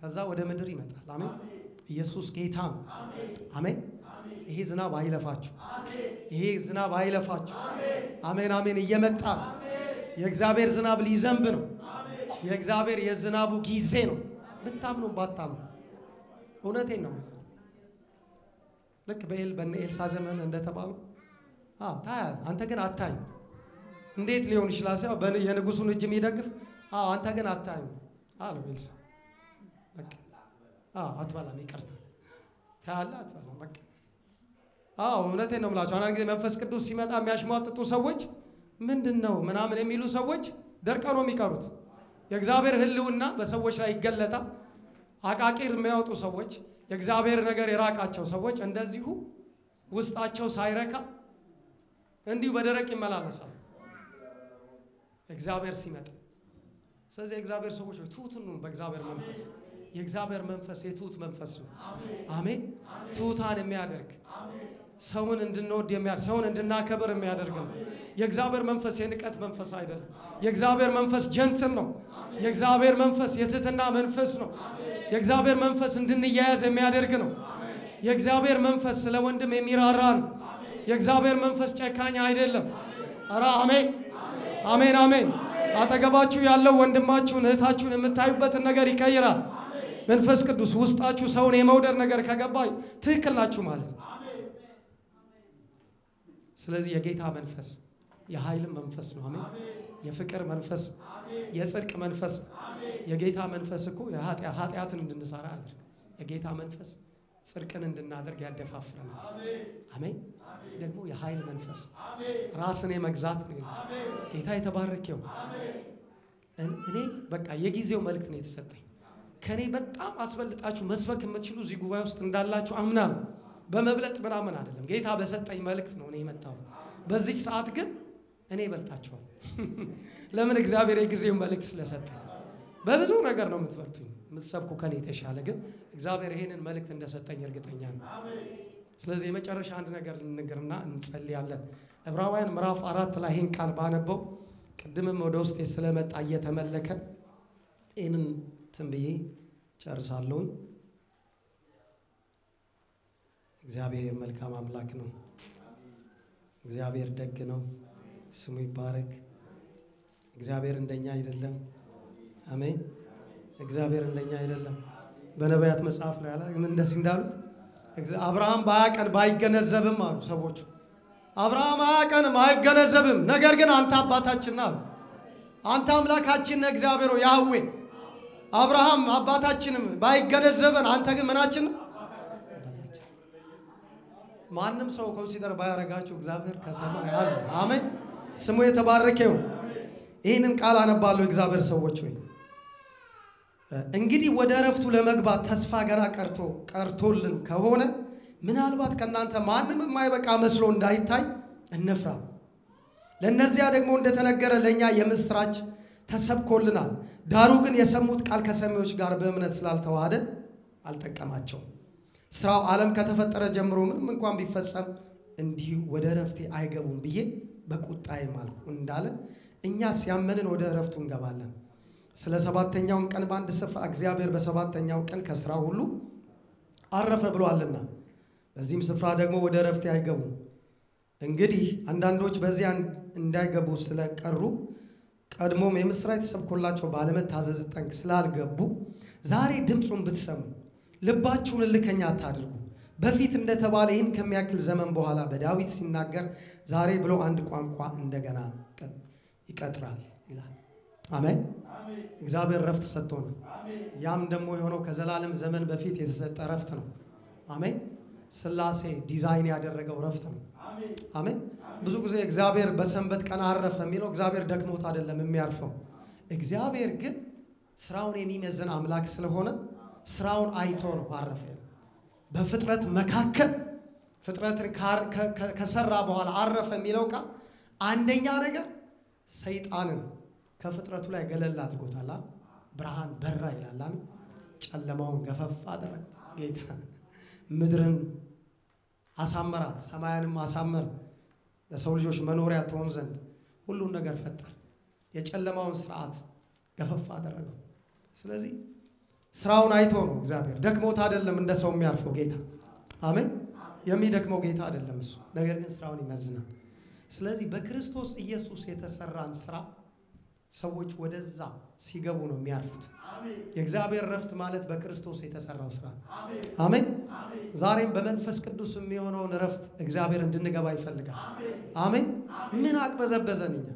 ከዛ ወደ ምድር ይመጣል። አሜን። ኢየሱስ ጌታ ነው። አሜን። ይሄ ዝናብ አይለፋችሁ። ይሄ ዝናብ አይለፋችሁ። አሜን አሜን። እየመጣ ነው። የእግዚአብሔር ዝናብ ሊዘንብ ነው። የእግዚአብሔር የዝናቡ ጊዜ ነው። ብታምኑ ባታምኑ እውነቴን ነው። ልክ በኤል በነ ኤልሳ ዘመን እንደተባሉ አዎ ታያለህ፣ አንተ ግን አታኝ። እንዴት ሊሆን ይችላል? ሲያው የንጉሱን እጅ የሚደግፍ አዎ፣ አንተ ግን አታኝ አለው ኤልሳ። አትበላም፣ ይቅርታ ታያለህ፣ አትበላም። በቃ አዎ፣ እውነቴን ነው የምላቸው። አንዳንድ ጊዜ መንፈስ ቅዱስ ሲመጣ የሚያሽሟጥጡ ሰዎች ምንድን ነው ምናምን የሚሉ ሰዎች ደርቀው ነው የሚቀሩት። የእግዚአብሔር ሕልውና በሰዎች ላይ ይገለጣል። አቃቂር የሚያወጡ ሰዎች፣ የእግዚአብሔር ነገር የራቃቸው ሰዎች እንደዚሁ ውስጣቸው ሳይረካ እንዲሁ በደረቅ ይመላለሳሉ እግዚአብሔር ሲመጣ። ስለዚህ የእግዚአብሔር ሰዎች ትሁት በእግዚአብሔር መንፈስ። የእግዚአብሔር መንፈስ የትሁት መንፈስ ነው። አሜን። ትሁታን የሚያደርግ ሰውን እንድንወድ የሚያደርግ ሰውን እንድናከብር የሚያደርግ ነው። የእግዚአብሔር መንፈስ የንቀት መንፈስ አይደለም። የእግዚአብሔር መንፈስ ጀንትን ነው። የእግዚአብሔር መንፈስ የትህትና መንፈስ ነው። የእግዚአብሔር መንፈስ እንድንያያዝ የሚያደርግ ነው። የእግዚአብሔር መንፈስ ስለ ወንድም የሚራራ ነው። የእግዚአብሔር መንፈስ ጨካኝ አይደለም። ኧረ አሜን አሜን አሜን። አጠገባችሁ ያለው ወንድማችሁን እህታችሁን የምታዩበትን ነገር ይቀይራል። መንፈስ ቅዱስ ውስጣችሁ ሰውን የመውደድ ነገር ከገባ ትክክል ናችሁ ማለት ነው። ስለዚህ የጌታ መንፈስ የኃይልም መንፈስ ነው። አሜን። የፍቅር መንፈስ፣ የጽድቅ መንፈስ። የጌታ መንፈስ እኮ ኃጢአትን እንድንሰራ ያደርግ። የጌታ መንፈስ ጽድቅን እንድናደርግ ያደፋፍረናል። አሜን። ደግሞ የኃይል መንፈስ ራስን የመግዛት ነው። ጌታ የተባረከው እኔ በቃ የጊዜው መልእክት ነው የተሰጠኝ። ከኔ በጣም አስበልጣችሁ መስበክ የምትችሉ እዚህ ጉባኤ ውስጥ እንዳላችሁ አምናለሁ። በመብለጥ ምናምን አይደለም። ጌታ በሰጠኝ መልእክት ነው እኔ የመጣሁት። በዚህ ሰዓት ግን እኔ እበልጣችኋል። ለምን? እግዚአብሔር የጊዜው መልእክት ስለሰጠኝ። በብዙ ነገር ነው የምትበልጡኝ የምትሰብኩ ከኔ የተሻለ ግን እግዚአብሔር ይሄንን መልእክት እንደሰጠኝ እርግጠኛ ነው። ስለዚህ የመጨረሻ አንድ ነገር ልንገርና እንጸልያለን። ዕብራውያን ምዕራፍ አራት ላይ ይህን ቃል ባነበው ቅድምም ወደ ውስጤ ስለመጣ እየተመለከ ይህንን ትንብዬ ጨርሳለሁን። እግዚአብሔር መልካም አምላክ ነው። እግዚአብሔር ደግ ነው። ስሙ ይባረክ። እግዚአብሔር እንደኛ አይደለም። አሜን። እግዚአብሔር እንደኛ አይደለም። በነቢያት መጽሐፍ ላይ ያለ እንደዚህ እንዳሉት አብርሃም በአያቀን ባይገነዘብም አሉ ሰዎቹ። አብርሃም አያቀንም አይገነዘብም፣ ነገር ግን አንተ አባታችን አሉ። አንተ አምላካችን እግዚአብሔር ያህዌህ። አብርሃም አባታችንም ባይገነዘበን፣ አንተ ግን ምናችን ማንም ሰው consider ባያረጋችሁ እግዚአብሔር ከሰማይ አለ። አሜን። ስሙ የተባረከው። ይህንን ቃል አነባለሁ። እግዚአብሔር ሰዎች ወይ እንግዲህ ወደ እረፍቱ ለመግባት ተስፋ ገና ቀርቶ ቀርቶልን ከሆነ ምናልባት ከእናንተ ማንም የማይበቃ መስሎ እንዳይታይ እንፍራ። ለእነዚያ ደግሞ እንደተነገረ ለእኛ የምስራች ተሰብኮልናል። ዳሩ ግን የሰሙት ቃል ከሰሚዎች ጋር በእምነት ስላልተዋሃደ አልጠቀማቸውም። ስራው ዓለም ከተፈጠረ ጀምሮ ምንም እንኳን ቢፈጸም እንዲሁ ወደ እረፍቴ አይገቡም ብዬ በቁጣዬ ማልኩ እንዳለ እኛ ሲያመንን ወደ እረፍቱ እንገባለን። ስለ ሰባተኛውም ቀን በአንድ ስፍራ እግዚአብሔር በሰባተኛው ቀን ከስራ ሁሉ አረፈ ብሏልና በዚህም ስፍራ ደግሞ ወደ እረፍቴ አይገቡም። እንግዲህ አንዳንዶች በዚያ እንዳይገቡ ስለቀሩ ቀድሞም የምስራች ተሰብኮላቸው ባለመታዘዝ ጠንቅ ስላልገቡ ዛሬ ድምፁን ብትሰሙ ልባችሁን እልከኛ አታድርጉ። በፊት እንደተባለ ይህን ከሚያክል ዘመን በኋላ በዳዊት ሲናገር ዛሬ ብሎ አንድ ቋንቋ እንደገና ይቀጥራል ይላል። አሜን። እግዚአብሔር ረፍት ሰጥቶናል። ያም ደግሞ የሆነው ከዘላለም ዘመን በፊት የተሰጠ ረፍት ነው። አሜን። ስላሴ ዲዛይን ያደረገው ረፍት ነው። አሜን። ብዙ ጊዜ እግዚአብሔር በሰንበት ቀን አረፈ የሚለው እግዚአብሔር ደክሞት አይደለም የሚያርፈው። እግዚአብሔር ግን ስራውን የሚመዝን አምላክ ስለሆነ ስራውን አይቶ ነው አረፈ። በፍጥረት መካከል ፍጥረትን ከሰራ በኋላ አረፈ የሚለው ቃል አንደኛ ነገር ሰይጣንን ከፍጥረቱ ላይ ገለል አድርጎታል። ብርሃን በራ ይላል። ጨለማውን ገፈፍ አደረገ ጌታ። ምድርን አሳመራት፣ ሰማያንም አሳመረ። ለሰው ልጆች መኖሪያ ትሆን ዘንድ ሁሉን ነገር ፈጠር። የጨለማውን ስርዓት ገፈፍ አደረገው። ስለዚህ ስራውን አይቶ ነው እግዚአብሔር። ደክሞት አይደለም እንደ ሰው የሚያርፈው ጌታ። አሜን። የሚደክመው ጌታ አይደለም እሱ፣ ነገር ግን ስራውን ይመዝናል። ስለዚህ በክርስቶስ ኢየሱስ የተሰራን ስራ ሰዎች ወደዛ ሲገቡ ነው የሚያርፉት። የእግዚአብሔር ረፍት ማለት በክርስቶስ የተሰራው ስራ ነው። አሜን። ዛሬም በመንፈስ ቅዱስ የሚሆነውን ረፍት እግዚአብሔር እንድንገባ ይፈልጋል። አሜን። ምን አቅበዘበዘን እኛ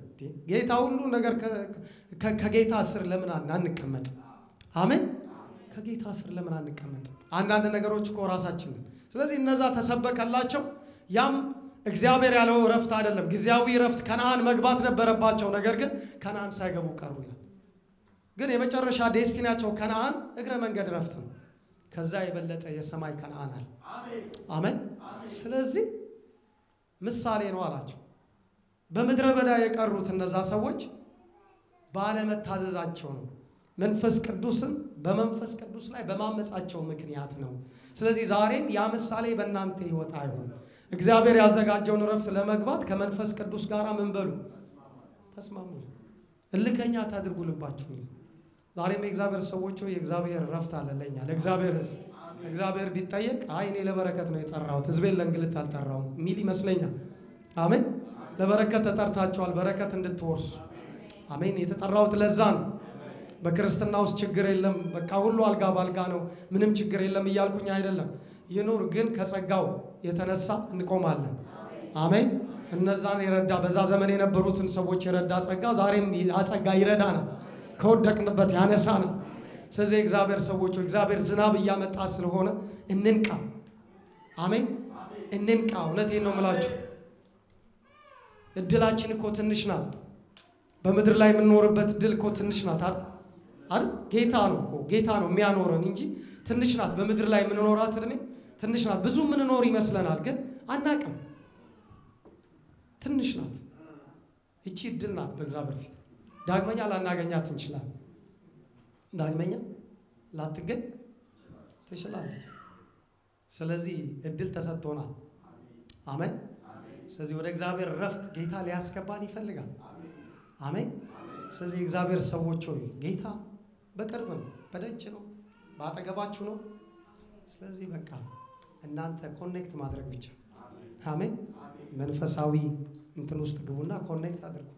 ጌታ ሁሉ ነገር ከጌታ ስር ለምን አንቀመጥ? አሜን። ከጌታ ስር ለምን አንቀመጥ? አንዳንድ ነገሮች እኮ ራሳችን ስለዚህ እነዛ ተሰበከላቸው። ያም እግዚአብሔር ያለው ረፍት አይደለም፣ ጊዜያዊ ረፍት ከነአን መግባት ነበረባቸው። ነገር ግን ከነአን ሳይገቡ ቀሩ ይላል። ግን የመጨረሻ ዴስቲናቸው ከነአን እግረ መንገድ ረፍት ነው። ከዛ የበለጠ የሰማይ ከነአን አለ። አሜን። ስለዚህ ምሳሌ ነው አላቸው። በምድረ በዳ የቀሩት እነዛ ሰዎች ባለመታዘዛቸው ነው። መንፈስ ቅዱስን በመንፈስ ቅዱስ ላይ በማመጻቸው ምክንያት ነው። ስለዚህ ዛሬም ያ ምሳሌ በእናንተ ሕይወት አይሆን። እግዚአብሔር ያዘጋጀውን ረፍት ለመግባት ከመንፈስ ቅዱስ ጋር ምን በሉ ተስማሙ። እልከኛ ታድርጉ ልባችሁ። ዛሬም የእግዚአብሔር ሰዎች የእግዚአብሔር ረፍት አለ ለኛ ለእግዚአብሔር ሕዝብ እግዚአብሔር ቢጠየቅ አይ እኔ ለበረከት ነው የጠራሁት ሕዝቤን ለእንግልት አልጠራሁም የሚል ይመስለኛል። አሜን። ለበረከት ተጠርታችኋል፣ በረከት እንድትወርሱ። አሜን። የተጠራሁት ለዛ ነው። በክርስትና ውስጥ ችግር የለም፣ በቃ ሁሉ አልጋ ባልጋ ነው፣ ምንም ችግር የለም እያልኩኝ አይደለም። ይኑር፣ ግን ከጸጋው የተነሳ እንቆማለን። አሜን። እነዛን የረዳ በዛ ዘመን የነበሩትን ሰዎች የረዳ ጸጋ ዛሬም ጸጋ ይረዳናል፣ ከወደቅንበት ያነሳናል። ስለዚህ የእግዚአብሔር ሰዎች እግዚአብሔር ዝናብ እያመጣ ስለሆነ እንንቃ። አሜን፣ እንንቃ። እውነቴን ነው የምላችሁ። እድላችን እኮ ትንሽ ናት። በምድር ላይ የምንኖርበት እድል እኮ ትንሽ ናት አይደል? ጌታ ነው ጌታ ነው የሚያኖረን እንጂ ትንሽ ናት። በምድር ላይ የምንኖራት እድሜ ትንሽ ናት። ብዙ የምንኖር ይመስለናል፣ ግን አናቅም። ትንሽ ናት። እቺ እድል ናት በእግዚአብሔር ፊት። ዳግመኛ ላናገኛት እንችላለን። ዳግመኛ ላትገኝ ትችላለች። ስለዚህ እድል ተሰጥቶናል። አሜን። ስለዚህ ወደ እግዚአብሔር ረፍት ጌታ ሊያስገባን ይፈልጋል። አሜን። ስለዚህ የእግዚአብሔር ሰዎች ሆይ ጌታ በቅርብ ነው፣ በደጅ ነው፣ በአጠገባችሁ ነው። ስለዚህ በቃ እናንተ connect ማድረግ ብቻ። አሜን። መንፈሳዊ እንትን ውስጥ ግቡና connect አድርጉ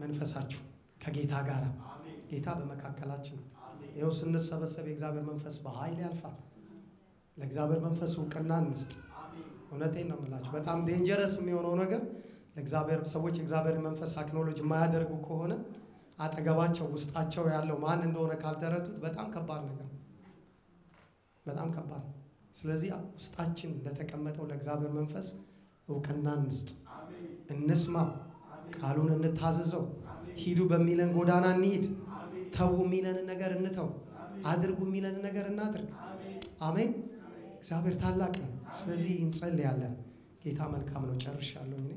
መንፈሳችሁ ከጌታ ጋር። ጌታ በመካከላችን ነው። ይኸው ስንሰበሰብ የእግዚአብሔር መንፈስ በኃይል ያልፋል። ለእግዚአብሔር መንፈስ እውቅና እንስጥ። እውነቴን ነው የምላችሁ። በጣም dangerous የሚሆነው ነገር ለእግዚአብሔር ሰዎች የእግዚአብሔር መንፈስ acknowledge የማያደርጉ ከሆነ አጠገባቸው ውስጣቸው ያለው ማን እንደሆነ ካልተረዱት በጣም ከባድ ነገር በጣም ከባድ ነው። ስለዚህ ውስጣችን ለተቀመጠው ለእግዚአብሔር መንፈስ እውቅና እንስጥ፣ እንስማው፣ ቃሉን እንታዘዘው፣ ሂዱ በሚለን ጎዳና እንሂድ፣ ተዉ የሚለንን ነገር እንተው፣ አድርጉ የሚለንን ነገር እናድርግ። አሜን። እግዚአብሔር ታላቅ ነው። ስለዚህ እንጸልያለን። ጌታ መልካም ነው። ጨርሻለሁ እኔ